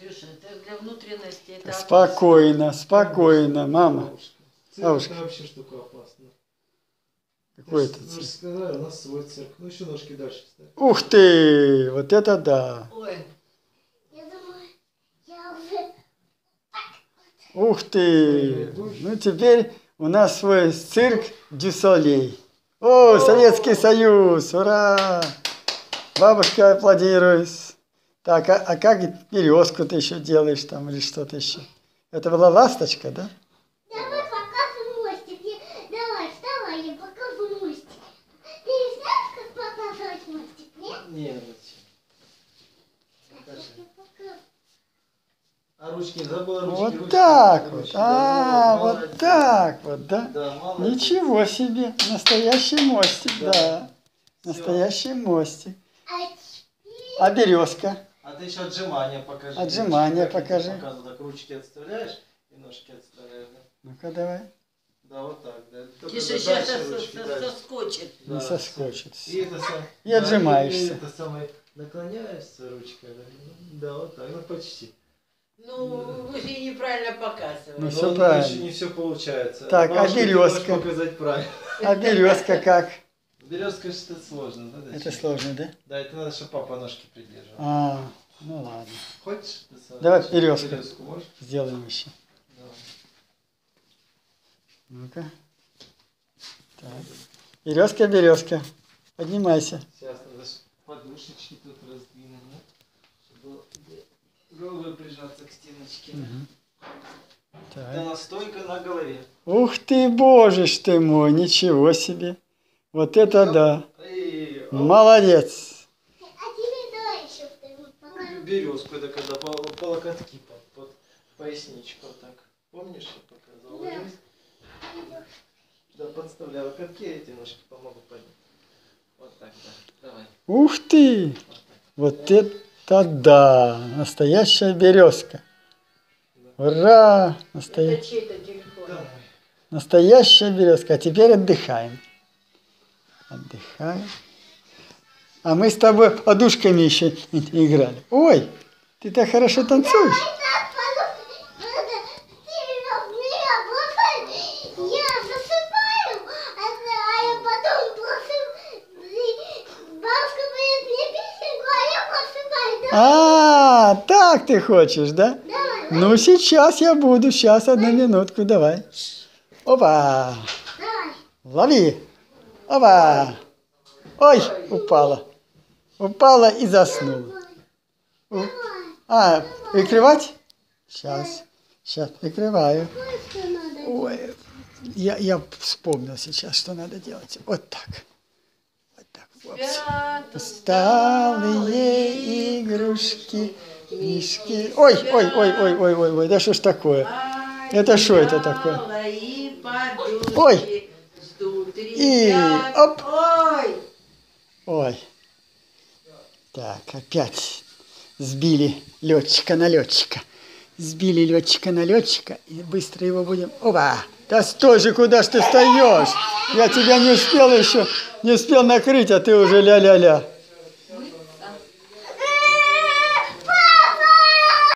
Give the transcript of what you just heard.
Андрюша, это для внутренности. Это Спокойно, спокойно, мама. Цирк Бабушка. это вообще штука опасная. Какой это же сказали, у нас свой цирк. Ну еще ножки дальше ставь. Ух ты, вот это да. Ой, Я думаю, я уже... Ух ты. Ну теперь у нас свой цирк дю Солей. О, Советский Союз, ура! Бабушка аплодирует. Так, а, а как березку ты еще делаешь там или что-то еще? Это была ласточка, да? Давай показывай мостик. Давай, вставай, я показываю мостик. Ты не знаешь, как показывать мостик, нет? Не, зачем? Покажи. Покажу. А ручки забыла ручки. Вот ручки, так ручки. вот. А, Да, вот так вот, да? Да, молодец. Ничего себе, настоящий мостик, Да. да. Настоящий мостик. А. А березка? А ты еще отжимания покажи. Отжимания покажи. Показываю, так ручки отставляешь и ножки отставляешь. Да, Ну-ка давай. да вот так. Да. Только Тише, да, сейчас соскочит. Не Да, соскочит. И это сам. И отжимаешься. И это самое. Наклоняешься ручкой. Да, да вот так, ну почти. Ну, вы же неправильно Ну, показываете. всё Но правильно. еще не все получается. Так, а ты березка? показать правильно. А березка как? Березка что сложно, да? Это сложно, да? Да, это надо, чтобы папа ножки придерживал. А, ну ладно. Хочешь? Давай березку. Березку можешь? Сделаем еще. Давай. Ну-ка. Так. Березка, березка. Поднимайся. Сейчас надо подушечки тут раздвинуть, да? Чтобы головой прижаться к стеночке. Так. Это настойка на голове. Ух ты, боже ж ты мой, ничего себе. Вот это да. Молодец. А березку, это когда по, по локотки под, под поясничку так. Помнишь, я показывал? Да. Да, подставляй локотки, я эти ножки помогу поднять. Вот так, да. Давай. Ух ты. Вот. Вот это да. Настоящая березка. Ура! Это Настоя... чей-то телефон. Давай. Настоящая березка. А теперь отдыхаем. Отдыхаем. А мы с тобой подушками еще играли. Ой, ты так хорошо танцуешь. А, так ты хочешь, да? давай, Ну, сейчас я буду. Сейчас, одну минутку, давай. Опа! давай. Лови! Опа! Ой, упала. Упала и заснула. А, прикрывать? Сейчас. Сейчас прикрываю. Ой, я, я вспомнил сейчас, что надо делать. Вот так. Вот так. Спят Усталые игрушки, мишки. Ой, ой, ой, ой, ой, ой, ой, да что ж такое? Это что это такое? Ой. Ждут И оп. Ой. Ой. Так, опять сбили летчика на летчика. Сбили летчика на летчика и быстро его будем... Опа! Да стой же, куда ж ты встаешь? Я тебя не успел еще, не успел накрыть, а ты уже ля-ля-ля.